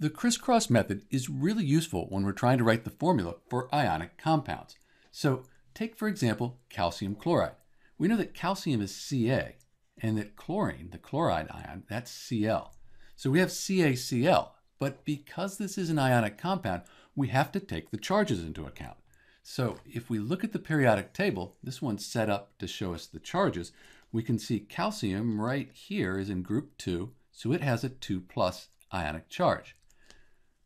The crisscross method is really useful when we're trying to write the formula for ionic compounds. So take, for example, calcium chloride. We know that calcium is Ca and that chlorine, the chloride ion, that's Cl. So we have CaCl, but because this is an ionic compound, we have to take the charges into account. So if we look at the periodic table, this one's set up to show us the charges, we can see calcium right here is in group 2, so it has a 2 plus ionic charge.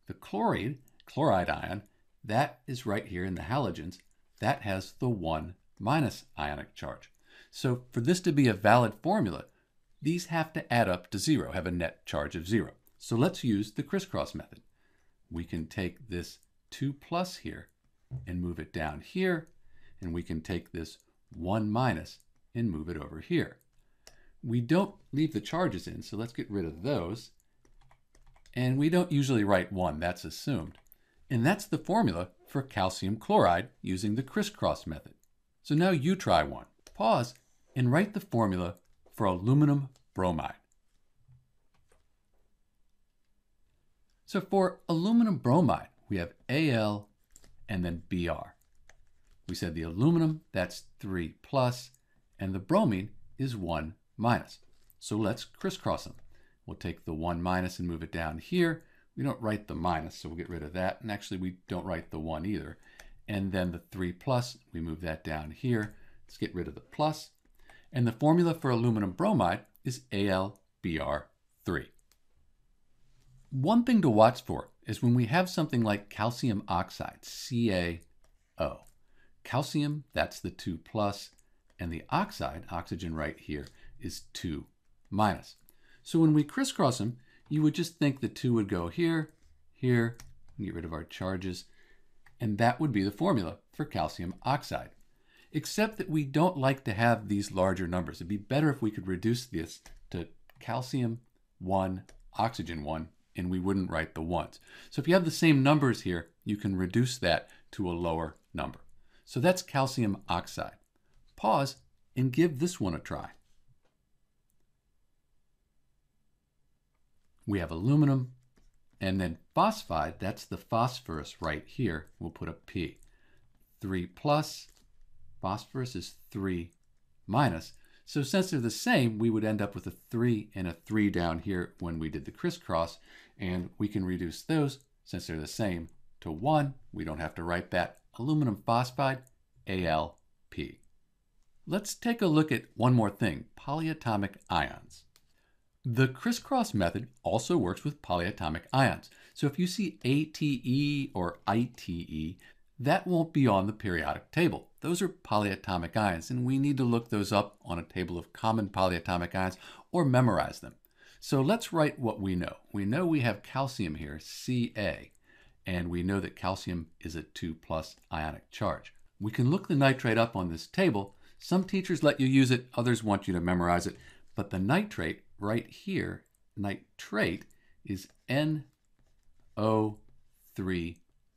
The chloride, chloride ion, that is right here in the halogens, that has the 1 minus ionic charge. So for this to be a valid formula, these have to add up to zero, have a net charge of zero. So let's use the crisscross method. We can take this 2 plus here and move it down here, and we can take this 1 minus and move it over here. We don't leave the charges in, so let's get rid of those. And we don't usually write 1, that's assumed. And that's the formula for calcium chloride using the crisscross method. So now you try one. Pause and write the formula for aluminum bromide. So for aluminum bromide, we have Al and then Br. We said the aluminum, that's 3 plus, and the bromine is 1 minus. So let's crisscross them. We'll take the 1 minus and move it down here. We don't write the minus, so we'll get rid of that. And actually, we don't write the 1 either. And then the 3 plus, we move that down here. Let's get rid of the plus. And the formula for aluminum bromide is AlBr3. One thing to watch for is when we have something like calcium oxide, CaO. Calcium, that's the 2 plus, and the oxide, oxygen right here, is 2 minus. So when we crisscross them, you would just think the 2 would go here, here, get rid of our charges, and that would be the formula for calcium oxide except that we don't like to have these larger numbers. It'd be better if we could reduce this to calcium 1, oxygen 1, and we wouldn't write the ones. So if you have the same numbers here, you can reduce that to a lower number. So that's calcium oxide. Pause and give this one a try. We have aluminum, and then phosphide, that's the phosphorus right here. We'll put a P. 3 plus phosphorus is 3 minus. So since they're the same, we would end up with a 3 and a 3 down here when we did the crisscross. And we can reduce those, since they're the same, to 1. We don't have to write that. Aluminum phosphide, ALP. Let's take a look at one more thing, polyatomic ions. The crisscross method also works with polyatomic ions. So if you see ATE or ITE, that won't be on the periodic table. Those are polyatomic ions, and we need to look those up on a table of common polyatomic ions or memorize them. So let's write what we know. We know we have calcium here, Ca, and we know that calcium is a 2 plus ionic charge. We can look the nitrate up on this table. Some teachers let you use it, others want you to memorize it, but the nitrate right here, nitrate, is NO3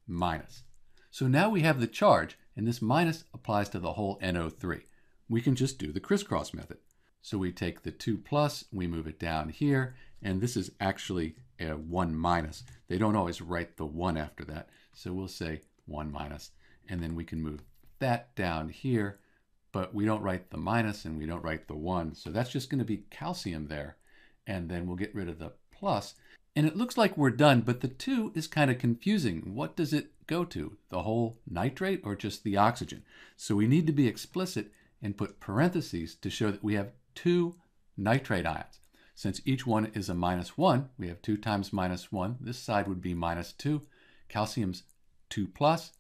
minus. So now we have the charge, and this minus applies to the whole NO3. We can just do the crisscross method. So we take the 2 plus, we move it down here, and this is actually a 1 minus. They don't always write the 1 after that, so we'll say 1 minus, and then we can move that down here, but we don't write the minus and we don't write the 1, so that's just going to be calcium there, and then we'll get rid of the plus. and it looks like we're done, but the 2 is kind of confusing. What does it go to? The whole nitrate or just the oxygen? So we need to be explicit and put parentheses to show that we have two nitrate ions. Since each one is a minus 1, we have 2 times minus 1. This side would be minus 2. Calcium's 2 plus.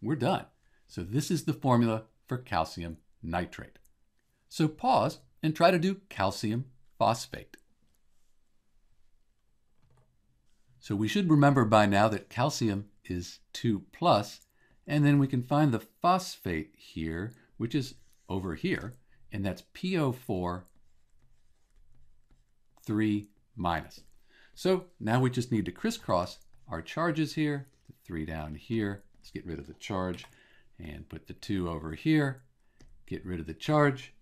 We're done. So this is the formula for calcium nitrate. So pause and try to do calcium phosphate. So we should remember by now that calcium is 2 plus, and then we can find the phosphate here, which is over here, and that's PO4 3 minus. So now we just need to crisscross our charges here, the 3 down here. Let's get rid of the charge and put the 2 over here, get rid of the charge.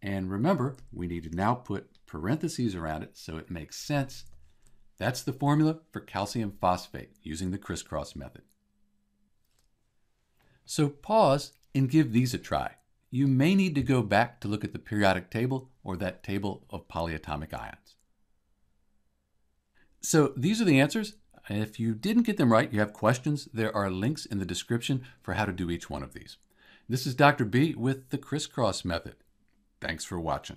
And remember, we need to now put parentheses around it so it makes sense That's the formula for calcium phosphate using the crisscross method. So pause and give these a try. You may need to go back to look at the periodic table or that table of polyatomic ions. So these are the answers. If you didn't get them right, you have questions, there are links in the description for how to do each one of these. This is Dr. B with the crisscross method. Thanks for watching.